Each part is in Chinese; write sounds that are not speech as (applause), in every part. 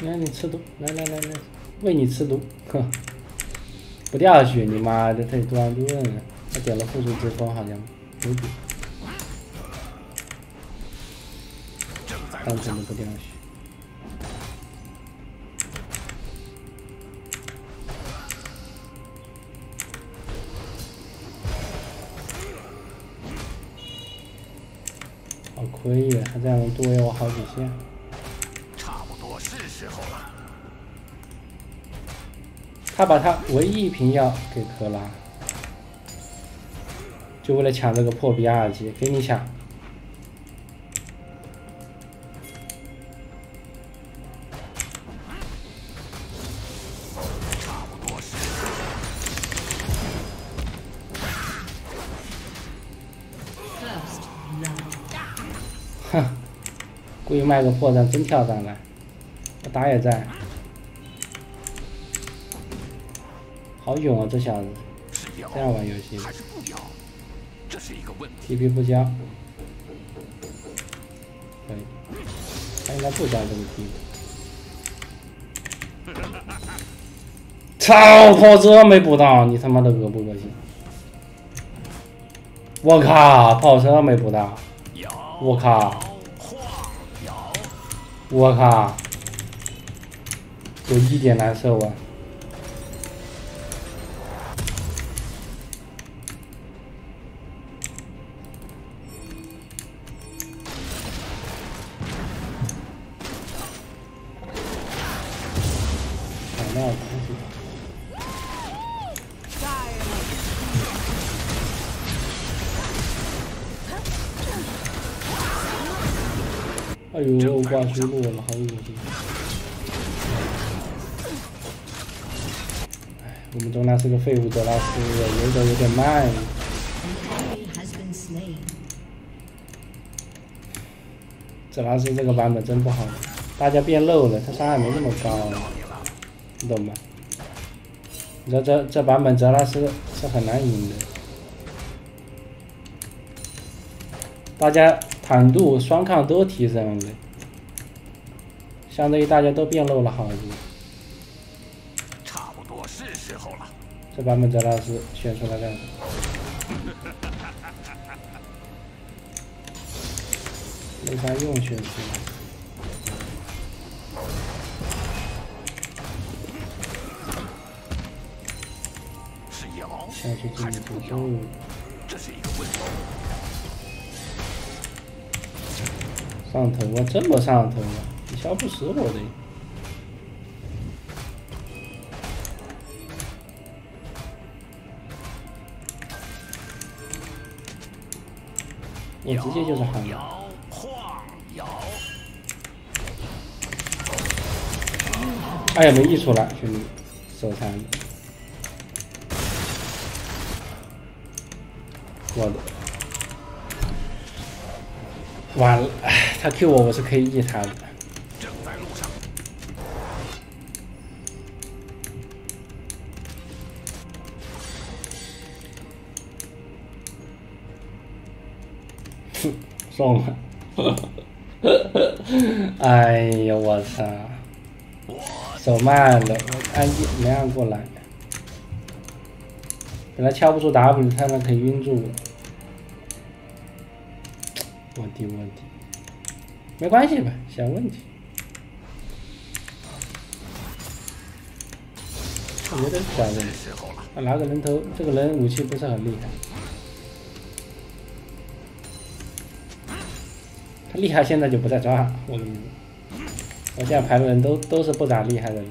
来你吃毒，来来来来，喂你吃毒，哼，不掉下去，你妈的，他有多少盾了？他点了复数之风，好像没点，单纯的不掉下去。好亏呀，他这样多我好几下下。他把他唯一一瓶药给克拉，就为了抢这个破逼二级，给你抢。哼，故意卖个破绽，真跳上来，我我打野在。好勇啊，这小子！这样玩游戏？TP 不交，可以。他应该不交这个 TP。操！跑这没补到，你他妈的恶不恶心？我靠！跑车没补到，我靠！我靠！有一点难受啊！哎呦，我挂输入了，好恶心！我们中单是个废物，德拉斯游的有点慢。泽拉斯这个版本真不好，大家变肉了，他伤害没那么高，你懂吗？你说这这版本泽拉斯是很难赢的，大家。坦度、双抗都提升了，相当于大家都变肉了好多。是时候了。这版本泽拉斯选出来干什么？(laughs) 没啥用，选出来。是摇还是不摇？这是一个问题。上头啊，这么上头啊！你消不死我的。我直接就是喊摇晃摇。哎呀，没溢出来，兄弟，手残。我的。完了，哎，他 Q 我，我是可以 E 他的。送了。(laughs) 哎呀，我操！手慢了，按键没按过来。本来敲不出 W，他那可以晕住。问题问题，没关系吧？小问题。我觉得是小问题。他拿个人头，这个人武器不是很厉害。厉害，现在就不再抓了我。我现在排的人都都是不咋厉害的人。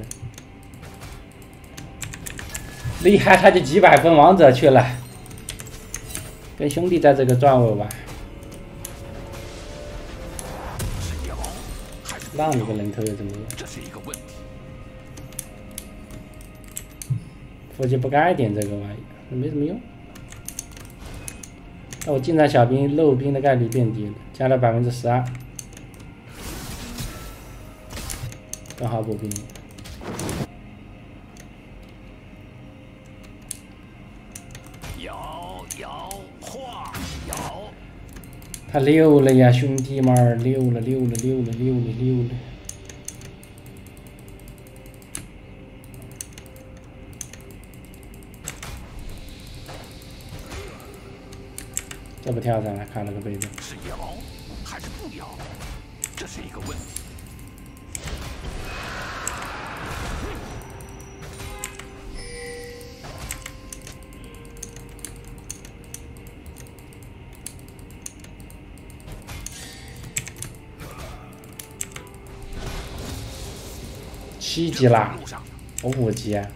厉害他就几百分王者去了，跟兄弟在这个转位玩。让你个人头又怎么样？这是一个问题。估计不该点这个玩意，没什么用。那我进战小兵漏兵的概率变低了，加了百分之十二，刚好补兵。摇摇晃摇。他溜了呀，兄弟们儿，溜了溜了溜了溜了溜了！这不跳上来，看了个杯子。是摇还是不摇？这是一个问题。七级啦，我五级啊。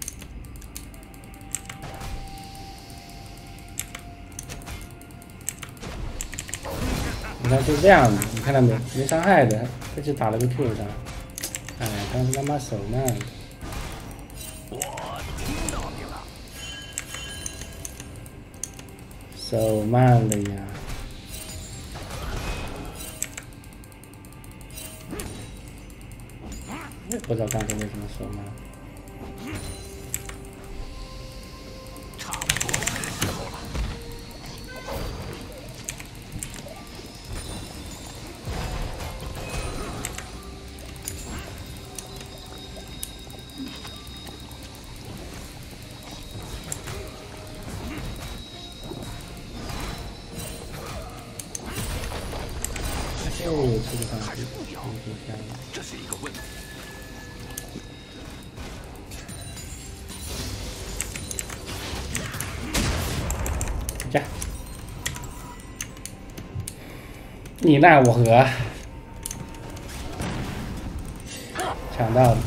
你看就这样子，你看到没？没伤害的，他就打了个 Q 上。哎，当时他妈手慢，我听到你了。手慢了呀。不知道刚才为什么手慢。还是不摇？挺香的。这是一个问题。呀，你奈我何？抢到了，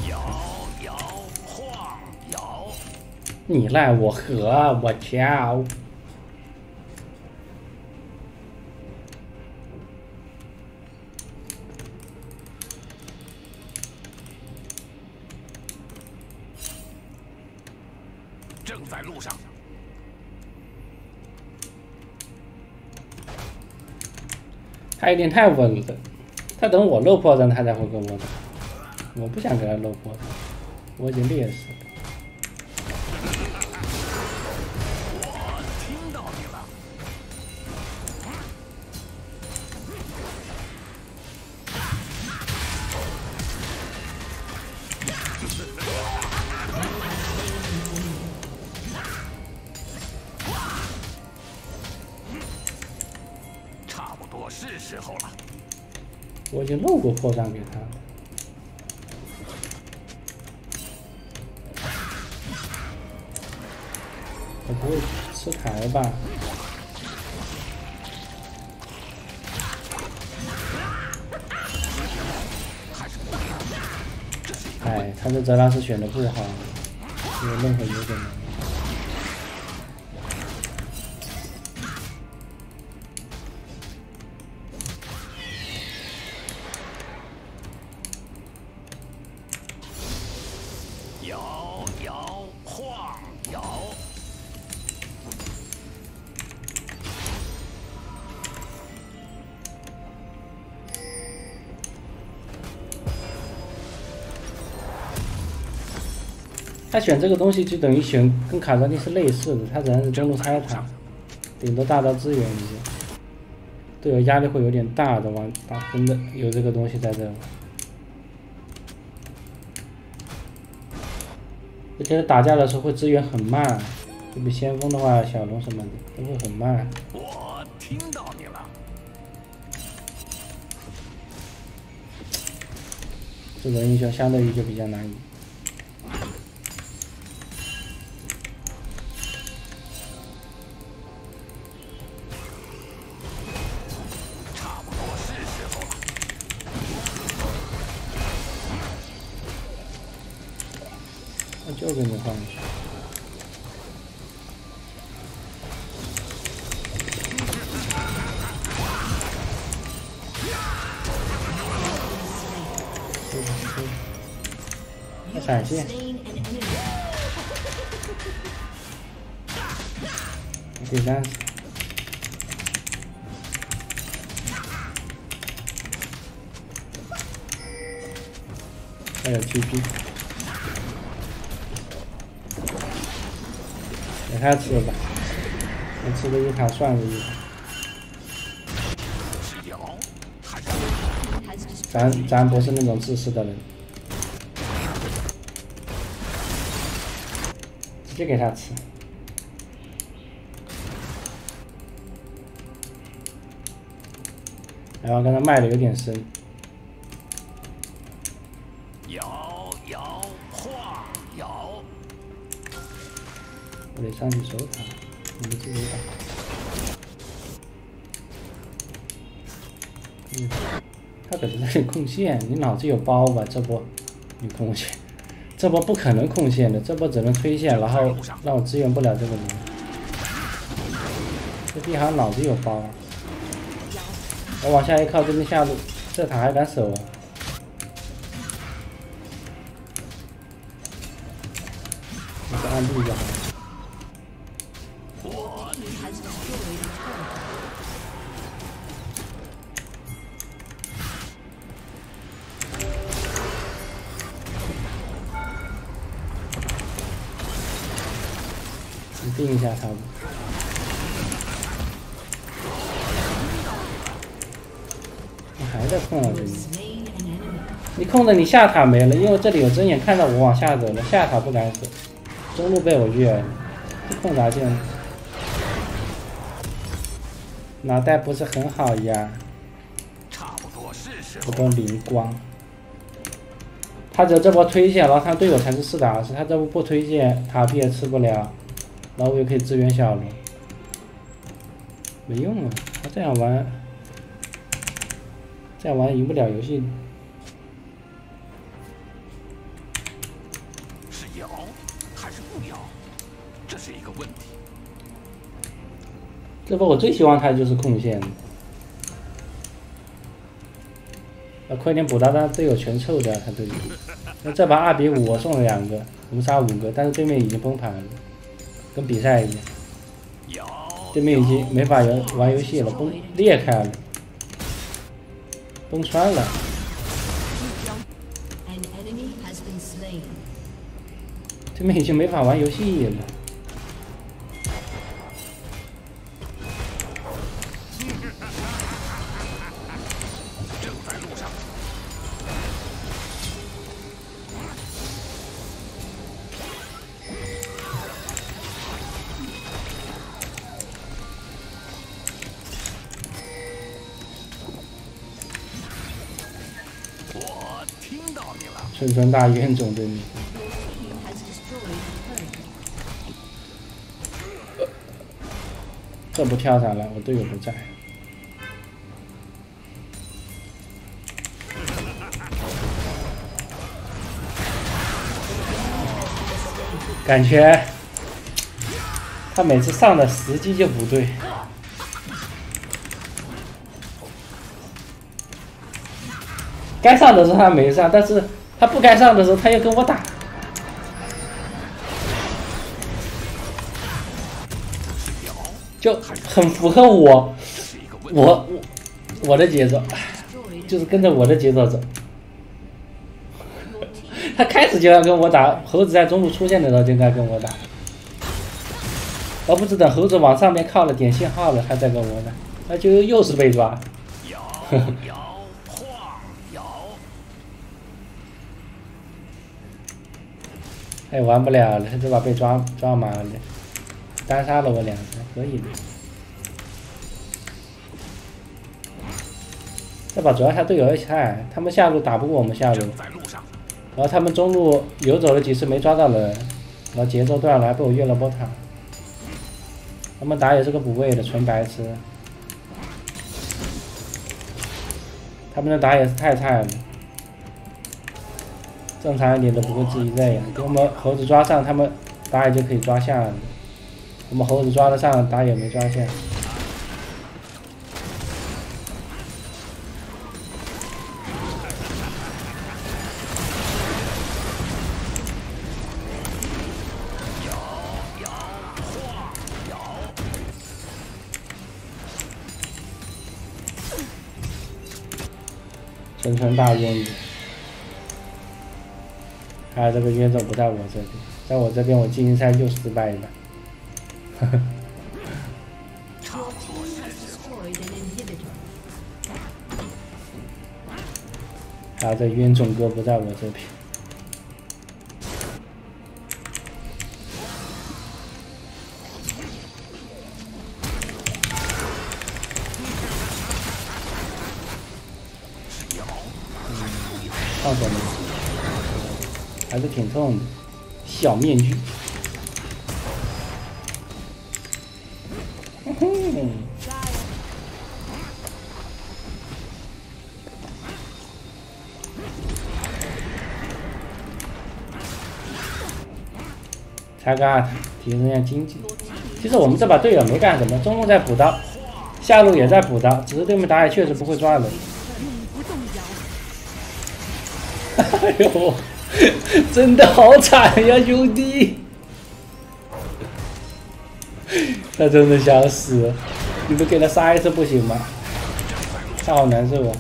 你奈我何？我操！他有点太稳了，他等我漏破绽他才会跟我打，我不想跟他漏破绽，我已经劣势了。我破绽给他。我不会吃台吧？哎，他这泽拉斯选的不好，没有任何优点。摇摇晃摇。他选这个东西就等于选跟卡扎利是类似的，他只能是中路拆塔，顶多大招支援一些，队友压力会有点大的往打真的有这个东西在这而且打架的时候会支援很慢，就比先锋的话小龙什么的都会很慢。我听到你了。这种英雄相对于就比较难赢。闪现，第三。次，还有 TP。给他吃吧，我吃个一卡算个一卡，咱咱不是那种自私的人，直接给他吃。然后刚才卖的有点深，摇摇晃摇，我得上去守塔，你们自己打。嗯，他可是在控线，你脑子有包吧？这波你控线，这波不可能控线的，这波只能推线，然后让我支援不了这个人。这逼好像脑子有包。我往下一靠，这边下路，这塔还敢守啊？你是按住就好定一下他们。你还在控啊这里？你控的你下塔没了，因为这里有睁眼看到我往下走了，下塔不敢走，中路被我越了，这控咋进？脑袋不是很好呀，差不多是时不候。够灵光。他只有这波推线，然后他队友才是四打二十，他这波不推线，塔皮也吃不了，然后我又可以支援小龙，没用啊！他这样玩，这样玩赢不了游戏。是摇还是不摇？这是一个问题。这波我最希望他就是控线的，啊，快点补刀他队友全臭掉他队友。那这把二比五我送了两个，我们杀五个，但是对面已经崩盘了，跟比赛一样，对面已经没法玩玩游戏了，崩裂开了，崩穿了，对面已经没法玩游戏了。你了，春春大冤种对面，这不跳上来，我队友不在。感觉他每次上的时机就不对。该上的时候他没上，但是他不该上的时候他又跟我打。就很符合我。我我我的节奏，就是跟着我的节奏走。(laughs) 他开始就要跟我打，猴子在中路出现的时候就应该跟我打，而不是等猴子往上面靠了点信号了，他再跟我打，那就又是被抓 (laughs) 晃摇，哎，玩不了了，他这把被抓抓麻了，单杀了我两个，可以的。这把主要他队友一起菜，他们下路打不过我们下路。然后他们中路游走了几次没抓到人，然后节奏断了，还被我越了波塔。他们打野是个补位的，纯白痴。他们的打野是太菜了，正常一点都不会至于这样。给我们猴子抓上，他们打野就可以抓下了。我们猴子抓得上，打野没抓下。纯纯大冤种，还有这个冤种不在我这边，在我这边我精英赛又失败了。Your team has (laughs) destroyed an inhibitor. 还有这冤种哥不在我这边。放手没？还是挺痛的。小面具。哼哼。才干，提升一下经济。其实我们这把队友没干什么，中路在补刀，下路也在补刀，只是对面打野确实不会抓人。(laughs) 哎呦，(laughs) 真的好惨呀，兄弟！他真的想死，你们给他杀一次不行吗？他好难受啊！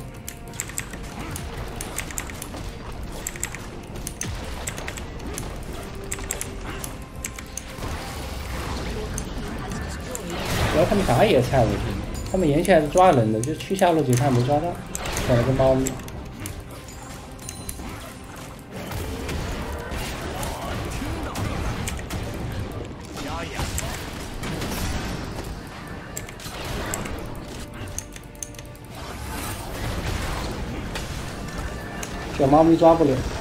主要他们打野菜，我觉得他们沿起来是抓人的，就去下路几趟没抓到，选了个猫咪。猫咪抓不了。